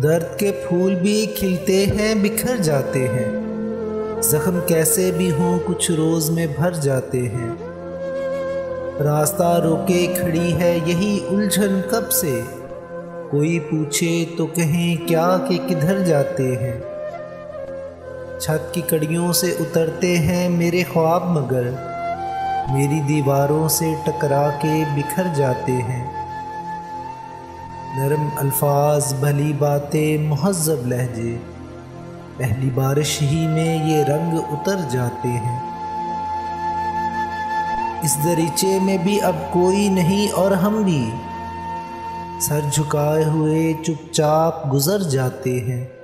दर्द के फूल भी खिलते हैं, बिखर जाते हैं। जख्म कैसे भी हों, कुछ रोज़ में भर जाते हैं। रास्ता रोके खड़ी है, यही उलझन कब से? कोई पूछे तो कहें, क्या कि किधर जाते हैं? छत की कड़ियों से उतरते हैं, मेरे ख्वाब मगर। मेरी दीवारों से टकरा के बिखर जाते हैं। नरम अल्फाज, भली बातें महजब लहजे। पहली बारिश ही में ये रंग उतर जाते हैं। इस दरीचे में भी अब कोई नहीं और हम भी। सर झुकाए हुए चुपचाप गुजर जाते हैं।